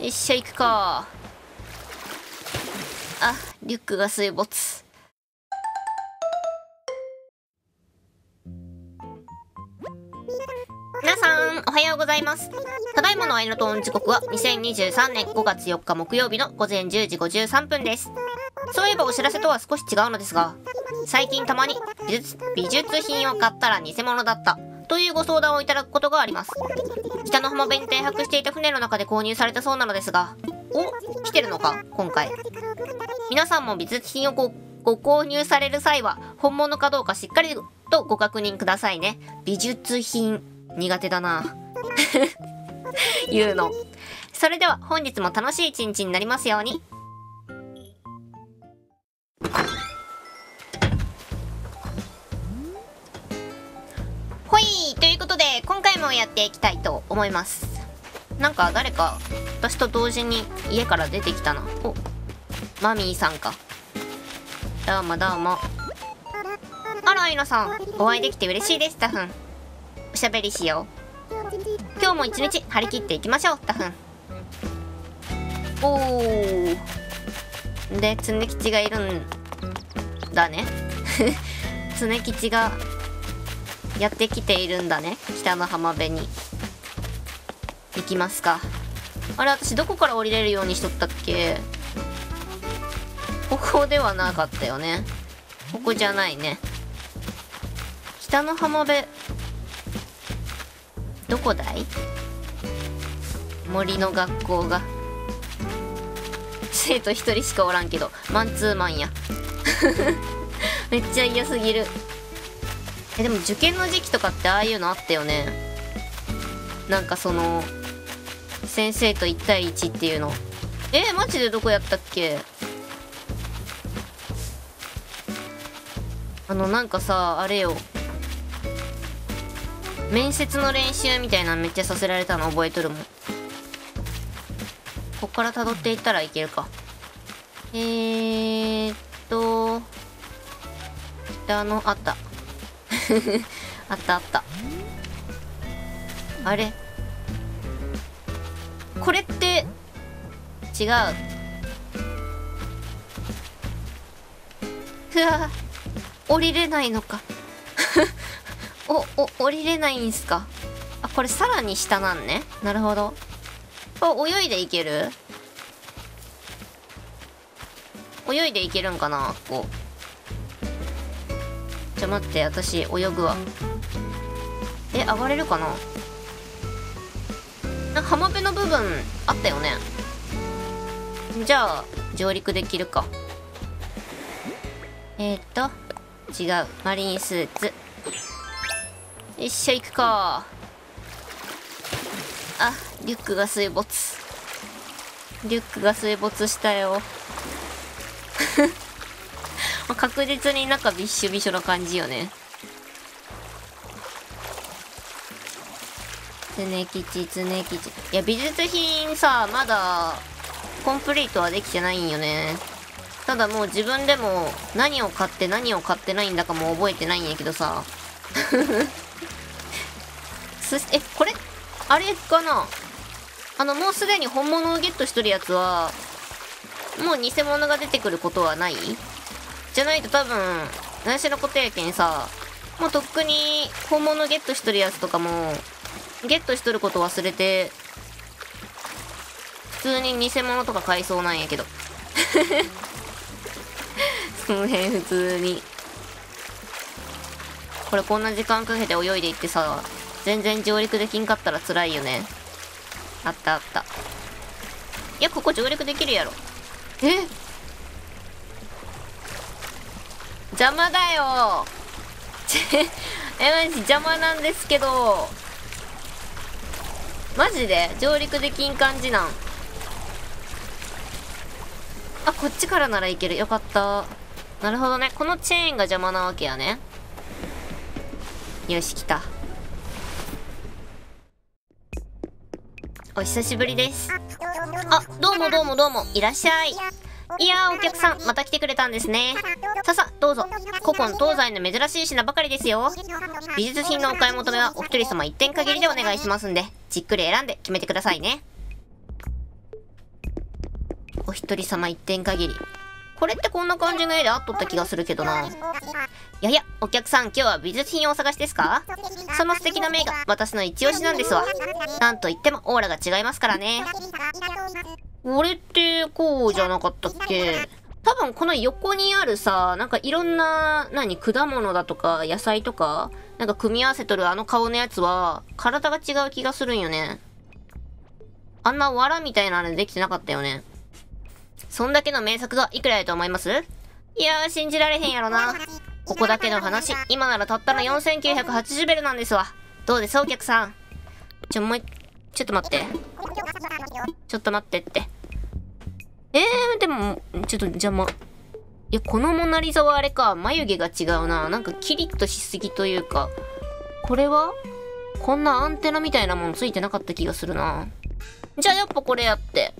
一緒行くか。あリュックが水没。皆さんおはようございます。ただいまのアイロトーン時刻は2023年5月4日木曜日の午前10時53分です。そういえばお知らせとは少し違うのですが最近たまに美術美術品を買ったら偽物だったというご相談をいただくことがあります。北の浜辺に停泊していた船の中で購入されたそうなのですがお来てるのか今回。皆さんも美術品をごご購入される際は本物かどうかしっかりとご確認くださいね。美術品苦手だな。言うの。それでは本日も楽しい一日になりますように。今回もやっていきたいと思いますなんか誰か私と同時に家から出てきたなおマミーさんかどうもどうもあら、いのさん。お会いできて嬉しいです、タフン。おしゃべりしよう。今日も一日張り切っていきましょう、タフン。おー。で、常吉がいるんだね。常吉がやってきているんだね。北の浜辺に。行きますか。あれ、私どこから降りれるようにしとったっけ？ここではなかったよね。ここじゃないね。北の浜辺どこだい？森の学校が生徒一人しかおらんけどマンツーマンや めっちゃ嫌すぎるえでも受験の時期とかってああいうのあったよね？なんかその先生と1対1っていうの。えマジでどこやったっけ？あのなんかさあれよ。面接の練習みたいなのめっちゃさせられたの覚えとるもん。こっから辿っていったらいけるか。えーっと北のあった あったあったあれ？これって違う？ふわ降りれないのか お、お、降りれないんすか？あ、これさらに下なんね。なるほど。これ泳いでいける？泳いでいけるんかなこう。ちょ、待って、私、泳ぐわ。え、上がれるかな？な浜辺の部分、あったよね。じゃあ、上陸できるか。えー、っと、違う。マリンスーツ。よっしゃ行くかあリュックが水没リュックが水没したよ ま確実に中びっしょびしょな感じよね。常吉常吉いや美術品さまだコンプリートはできてないんよね。ただもう自分でも何を買って何を買ってないんだかも覚えてないんやけどさ。そしてえこれあれかな？あのもうすでに本物をゲットしとるやつはもう偽物が出てくることはない？じゃないと多分何しのことやけんさもうとっくに本物ゲットしとるやつとかもゲットしとること忘れて普通に偽物とか買いそうなんやけど。その辺普通に。これこんな時間かけて泳いでいってさ全然上陸できんかったら辛いよね。あったあった。いやここ上陸できるやろ。え？邪魔だよ。えマジ邪魔なんですけど。マジで？上陸できん感じなん。あこっちからならいける。よかった。なるほどね。このチェーンが邪魔なわけやね。よし来た。お久しぶりです。あどうもどうもどうも。いらっしゃい。いやーお客さんまた来てくれたんですねささどうぞ古今東西の珍しい品ばかりですよ美術品のお買い求めはお一人様一点限りでお願いしますんでじっくり選んで決めてくださいねお一人様一点限り。これってこんな感じの絵であっとった気がするけどな。いやいや、お客さん今日は美術品をお探しですか？その素敵な名画、私の一押しなんですわ。なんと言ってもオーラが違いますからね。これってこうじゃなかったっけ？多分この横にあるさ、なんかいろんな、何、果物だとか野菜とか、なんか組み合わせとるあの顔のやつは、体が違う気がするんよね。あんな藁みたいなのできてなかったよね。そんだけの名作がいくらやと思います？いやー、信じられへんやろな。ここだけの話、今ならたったの4980ベルなんですわ。どうです？お客さん。ちょ、もう、ちょっと待って。ちょっと待ってって。えー、でも、ちょっと邪魔。いや、このモナリザはあれか、眉毛が違うな。なんかキリッとしすぎというか。これは？こんなアンテナみたいなものついてなかった気がするな。じゃあやっぱこれやって。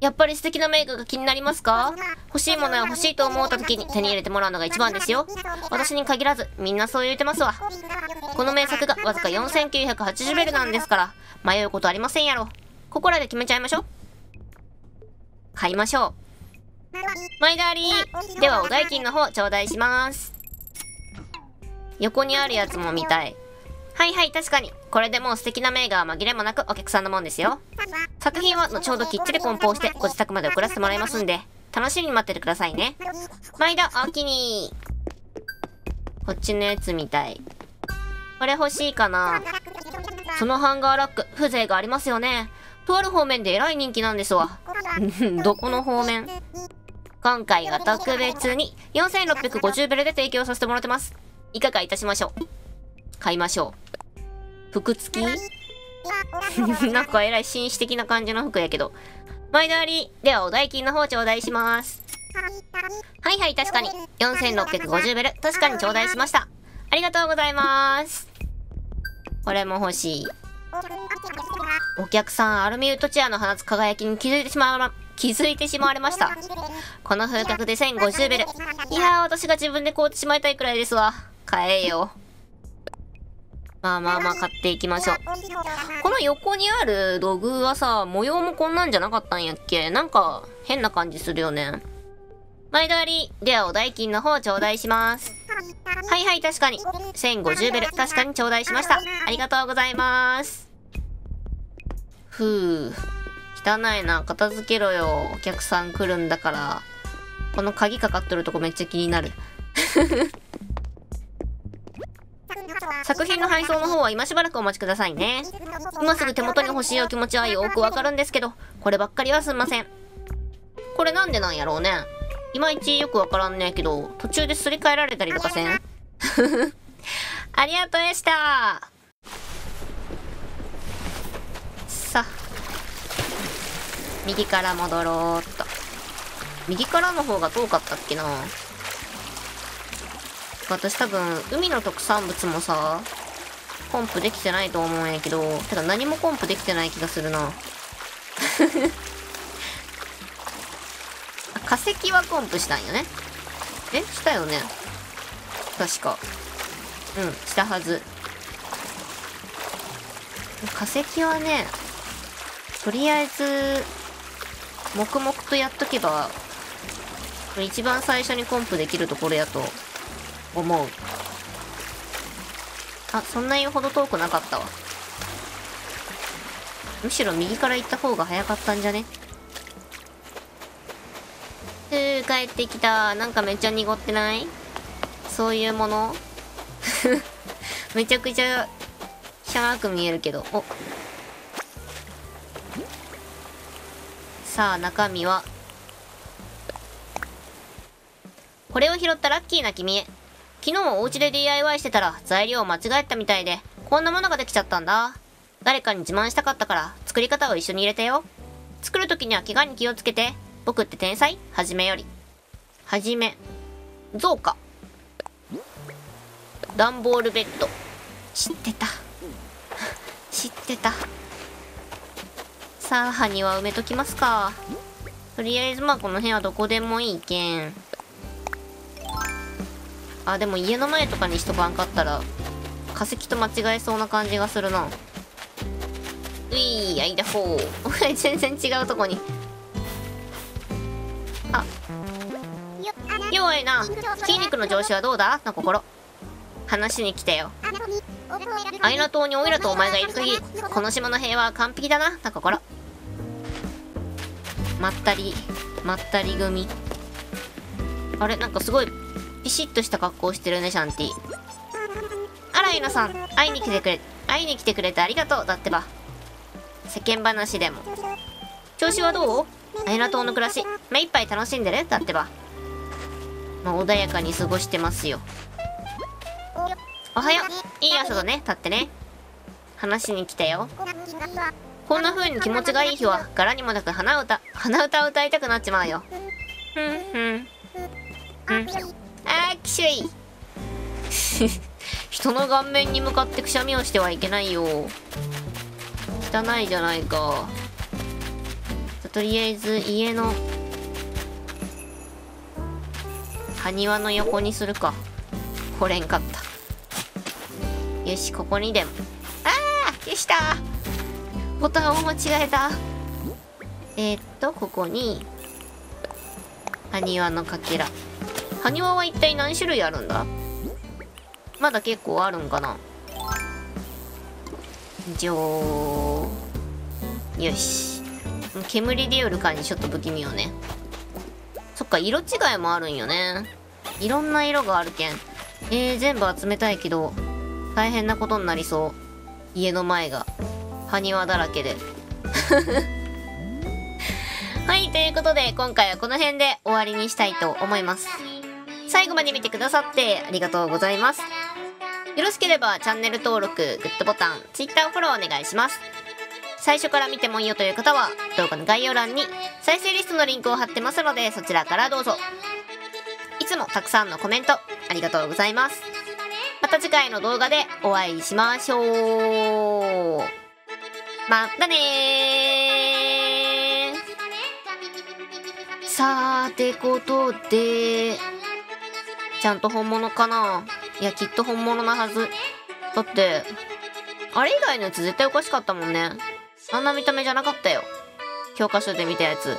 やっぱり素敵なメイクが気になりますか？欲しいものは欲しいと思った時に手に入れてもらうのが一番ですよ。私に限らず、みんなそう言ってますわ。この名作がわずか4980ベルなんですから、迷うことありませんやろ。ここらで決めちゃいましょう。買いましょう。マイダーリーではお代金の方頂戴します。横にあるやつも見たい。はいはい、確かに。これでもう素敵な名画は紛れもなくお客さんのもんですよ。作品は後ほどきっちり梱包してご自宅まで送らせてもらいますんで、楽しみに待っててくださいね。毎度おおきに。こっちのやつみたい。これ欲しいかなそのハンガーラック、風情がありますよね。とある方面でえらい人気なんですわ。どこの方面？今回は特別に4650ベルで提供させてもらってます。いかがいたしましょう？買いましょう。服付き？なんかえらい紳士的な感じの服やけど。前あり。ではお代金の方頂戴します。はいはい、確かに。4650ベル。確かに頂戴しました。ありがとうございます。これも欲しい。お客さん、アルミウッドチェアの放つ輝きに気づいてしまわ、気づいてしまわれました。この風格で1050ベル。いやー、私が自分で買うてしまいたいくらいですわ。買えよ。まあまあまあ買っていきましょう。この横にある土偶はさ、模様もこんなんじゃなかったんやっけ？なんか変な感じするよね。前通り。ではお代金の方頂戴します。はいはい、確かに。1050ベル。確かに頂戴しました。ありがとうございます。ふぅ。汚いな。片付けろよ。お客さん来るんだから。この鍵かかっとるとこめっちゃ気になる。作品の配送の方は今しばらくお待ちくださいね。今すぐ手元に欲しいお気持ちはよくわかるんですけど、こればっかりはすんません。これなんでなんやろうね。いまいちよくわからんねえけど、途中ですり替えられたりとかせん？ありがとうでしたさあ、右から戻ろうっと。右からの方が遠かったっけな私多分、海の特産物もさ、コンプできてないと思うんやけど、てか何もコンプできてない気がするな。化石はコンプしたんよね。え？したよね確か。うん、したはず。化石はね、とりあえず、黙々とやっとけば、一番最初にコンプできるところやと思う。あ、そんな言うほど遠くなかったわ。むしろ右から行った方が早かったんじゃね？ふー、帰ってきた。なんかめっちゃ濁ってない？そういうもの？めちゃくちゃ、汚く見えるけど。お。さあ、中身は？これを拾ったラッキーな君へ。昨日お家で DIY してたら材料を間違えたみたいで、こんなものができちゃったんだ。誰かに自慢したかったから作り方を一緒に入れてよ。作る時には怪我に気をつけて。僕って天才？はじめより。はじめ。増加。段ボールベッド。知ってた。知ってた。さあ、埴輪埋めときますか。とりあえずまあこの辺はどこでもいいけん。あ、でも家の前とかにしとかんかったら、化石と間違えそうな感じがするな。ういー、アイダホー。お 前全然違うとこに。よいな。筋肉の調子はどうだ？の心。話しに来たよ。アイナ島にオイラとお前がいる限り、この島の平和は完璧だな、な心。まったり、まったり組。あれ、なんかすごい、ピシッとした格好してるね、シャンティ。あら、イナさん、会いに来てくれ、会いに来てくれてありがとう、だってば。世間話でも。調子はどう？アイナ島の暮らし、目いっぱい楽しんでる？だってば。まあ、穏やかに過ごしてますよ。おはよう。いい朝だね。立ってね。話しに来たよ。こんな風に気持ちがいい日は、柄にもなく鼻歌、鼻歌を歌いたくなっちまうよ。ふんふん。ふん。あー、きしゅい。人の顔面に向かってくしゃみをしてはいけないよ。汚いじゃないか。とりあえず家の埴輪の横にするか。来れんかった。よし、ここにでも。ああ消したボタンを間違えた。えー、っと、ここに、埴輪のかけら。埴輪は一体何種類あるんだ？まだ結構あるんかな？じょー。よし。煙でよる感じちょっと不気味よね。そっか、色違いもあるんよね。いろんな色があるけん。えー、全部集めたいけど、大変なことになりそう。家の前が。埴輪だらけで。はい、ということで、今回はこの辺で終わりにしたいと思います。最後まで見てくださってありがとうございます。よろしければチャンネル登録、グッドボタン、Twitter フォローお願いします。最初から見てもいいよという方は動画の概要欄に再生リストのリンクを貼ってますのでそちらからどうぞ。いつもたくさんのコメントありがとうございます。また次回の動画でお会いしましょう。またねさーてことで、ちゃんと本物かな？いや、きっと本物なはず。だって、あれ以外のやつ絶対おかしかったもんね。あんな見た目じゃなかったよ。教科書で見たやつ。